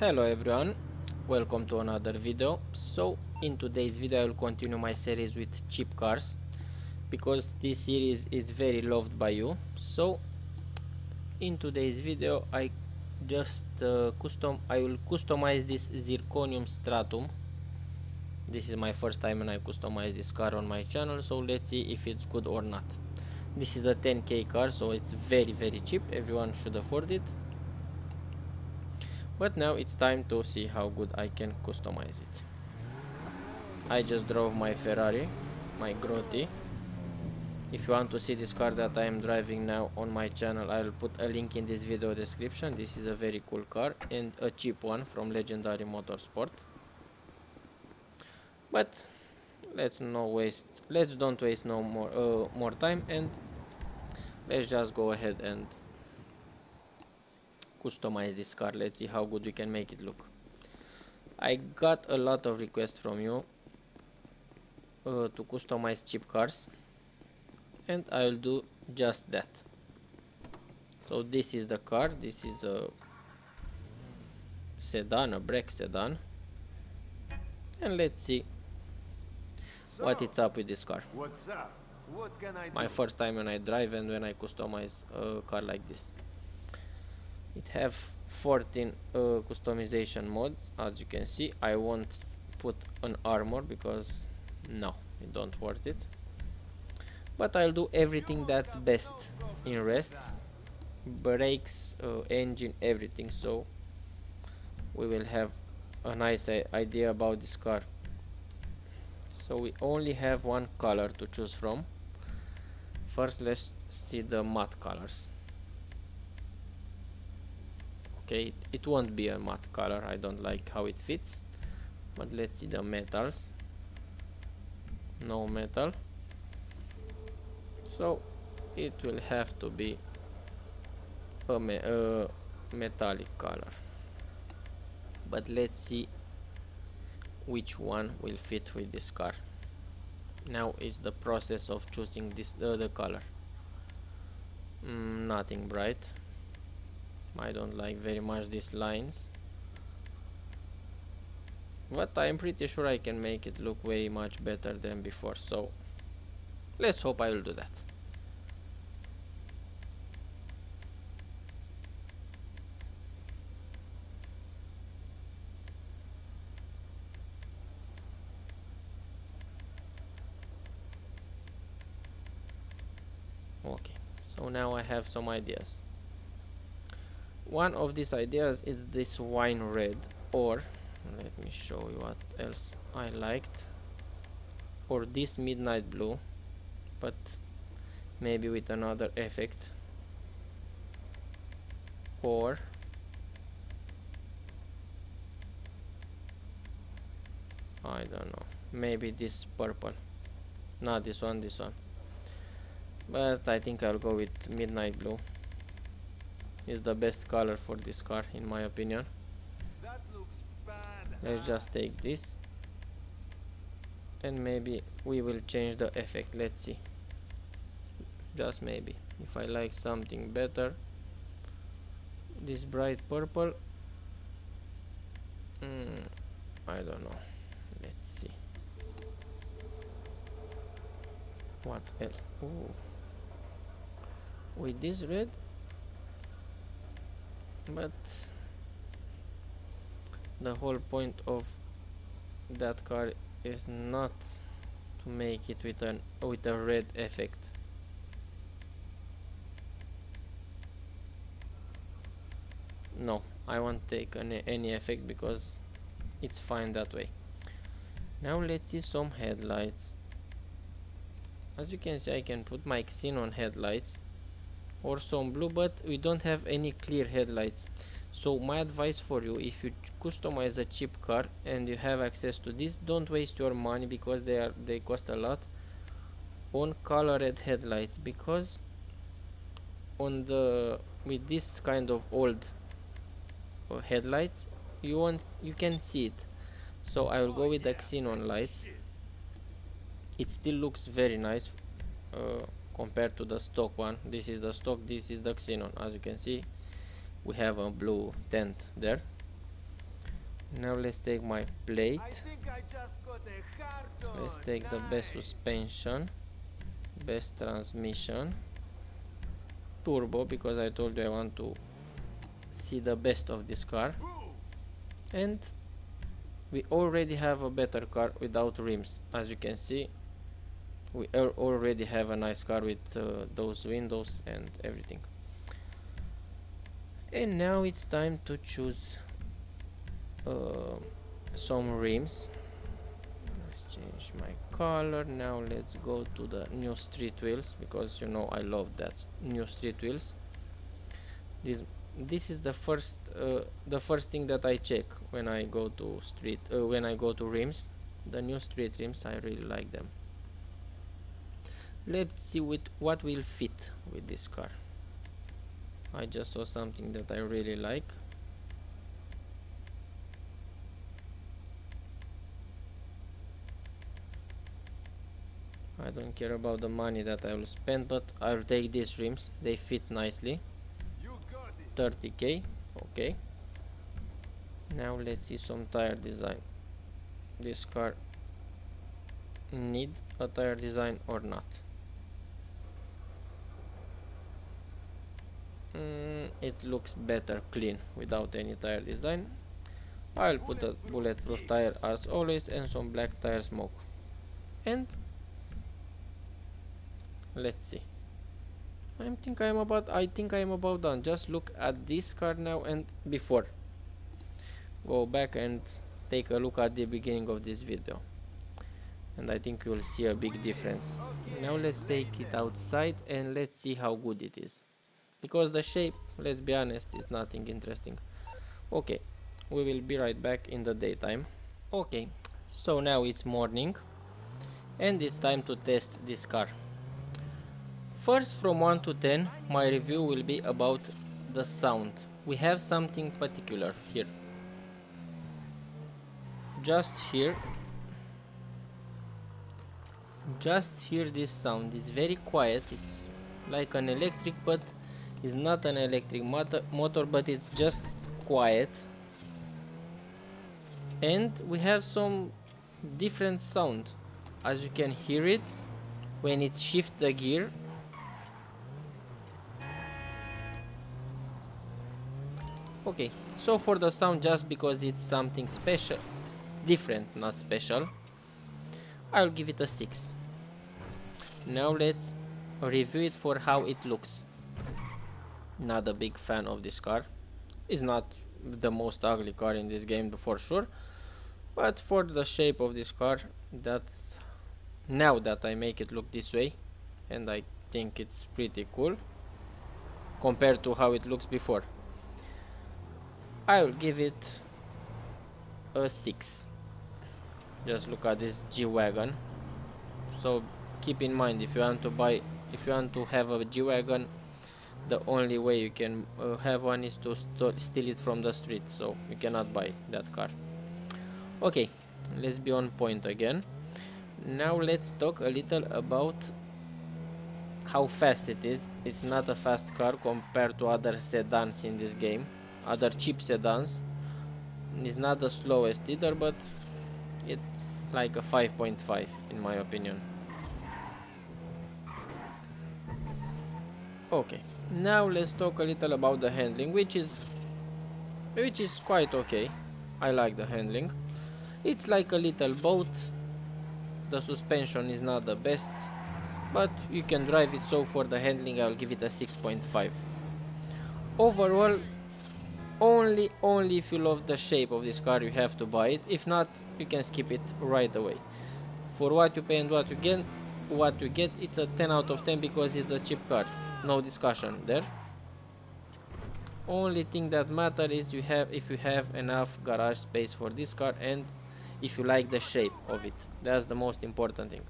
Hello everyone, welcome to another video. So in today's video I will continue my series with cheap cars because this series is very loved by you. So in today's video I just uh, custom I will customize this zirconium stratum. This is my first time and I customize this car on my channel so let's see if it's good or not. This is a 10k car so it's very very cheap everyone should afford it but now it's time to see how good I can customize it. I just drove my Ferrari my Grotti. If you want to see this car that I am driving now on my channel I will put a link in this video description. This is a very cool car and a cheap one from Legendary Motorsport. But let's no waste let's don't waste no more uh, more time and let's just go ahead and customize this car. Let's see how good we can make it look. I got a lot of requests from you uh, to customize cheap cars and I'll do just that. So this is the car. This is a sedan a break sedan. And let's see so, what it's up with this car. what's up? What can I my do? first time when I drive and when I customize a car like this it have 14 uh, customization modes. As you can see I won't put an armor because no it don't worth it. But I'll do everything that's best in rest. Brakes uh, engine everything. So we will have a nice idea about this car. So we only have one color to choose from. First let's see the matte colors okay it, it won't be a matte color I don't like how it fits but let's see the metals. No metal. So it will have to be a, me a metallic color. But let's see which one will fit with this car now is the process of choosing this uh, the color. Mm, nothing bright I don't like very much these lines. But I'm pretty sure I can make it look way much better than before so let's hope I will do that. Okay so now I have some ideas one of these ideas is this wine red or let me show you what else I liked or this midnight blue but maybe with another effect or I don't know maybe this purple not this one this one but I think I'll go with midnight blue is the best color for this car in my opinion. Let's just take this. And maybe we will change the effect let's see. Just maybe if I like something better. This bright purple. Mm, I don't know. Let's see. What else Ooh. with this red but the whole point of that car is not to make it with an with a red effect. No I won't take any, any effect because it's fine that way. Now let's see some headlights. As you can see I can put my xenon headlights or some blue but we don't have any clear headlights. So my advice for you if you customize a cheap car and you have access to this don't waste your money because they are they cost a lot on colored headlights because on the with this kind of old uh, headlights you want you can see it. So I will go with the xenon lights. It still looks very nice uh, compared to the stock one. This is the stock this is the xenon. As you can see we have a blue tent there. Now let's take my plate. I I just got a hard let's take the best suspension best transmission. Turbo because I told you I want to see the best of this car. And we already have a better car without rims as you can see we al- already have a nice car with uh, those windows and everything. And now it's time to choose uh, some rims. Let's change my color. Now let's go to the new street wheels because you know I love that new street wheels. This this is the first uh, the first thing that I check when I go to street uh, when I go to rims. The new street rims I really like them let's see with what will fit with this car. I just saw something that I really like. I don't care about the money that I will spend but I'll take these rims. They fit nicely. You got it. 30k okay. Now let's see some tire design. This car need a tire design or not mm, it looks better clean without any tire design. I'll put a bulletproof tire as always and some black tire smoke. And let's see. I think I'm about I think I'm about done. Just look at this car now and before. Go back and take a look at the beginning of this video. And I think you'll see a big difference. Now let's take it outside and let's see how good it is because the shape let's be honest is nothing interesting okay we will be right back in the daytime okay so now it's morning and it's time to test this car First from 1 to 10 my review will be about the sound. We have something particular here. Just here just hear this sound. It's very quiet. It's like an electric but it's not an electric motor, motor but it's just quiet. And we have some different sound. As you can hear it when it shifts the gear okay so for the sound just because it's something special different not special I'll give it a 6 now let's review it for how it looks not a big fan of this car. It's not the most ugly car in this game for sure. But for the shape of this car that now that I make it look this way and I think it's pretty cool compared to how it looks before I will give it a 6 just look at this G-Wagon. So keep in mind if you want to buy if you want to have a G-Wagon the only way you can uh, have one is to steal it from the street so you cannot buy that car. Okay let's be on point again. Now let's talk a little about how fast it is. It's not a fast car compared to other sedans in this game. Other cheap sedans. It's not the slowest either but it's like a 5.5 in my opinion. Okay now let's talk a little about the handling which is which is quite okay. I like the handling. It's like a little boat. The suspension is not the best but you can drive it so for the handling I'll give it a 6.5 overall only only if you love the shape of this car you have to buy it. If not you can skip it right away. For what you pay and what you get what you get it's a 10 out of 10 because it's a cheap car no discussion there. Only thing that matter is you have if you have enough garage space for this car and if you like the shape of it. That's the most important thing.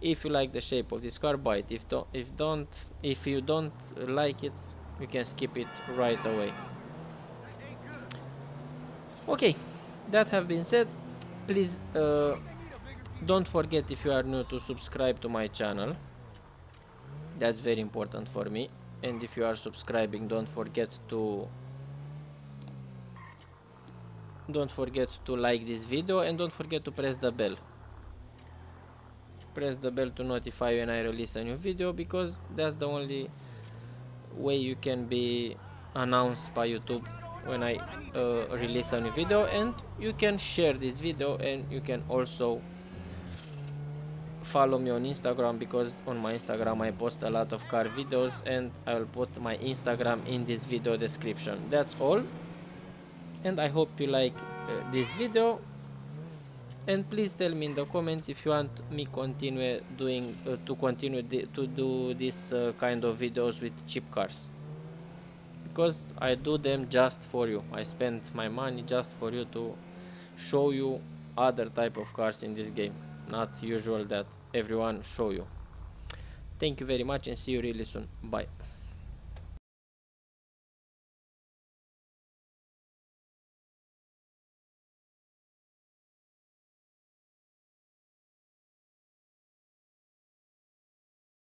If you like the shape of this car buy it. If don't if don't if you don't like it you can skip it right away. Okay that have been said. Please uh, don't forget if you are new to subscribe to my channel that's very important for me. And if you are subscribing don't forget to don't forget to like this video and don't forget to press the bell. Press the bell to notify when I release a new video because that's the only way you can be announced by YouTube when I uh, release a new video. And you can share this video and you can also follow me on Instagram because on my Instagram I post a lot of car videos and I will put my Instagram in this video description. That's all. And I hope you like uh, this video. And please tell me in the comments if you want me continue doing uh, to continue to do this uh, kind of videos with cheap cars. Because I do them just for you. I spend my money just for you to show you other type of cars in this game not usual that everyone show you. Thank you very much and see you really soon. Bye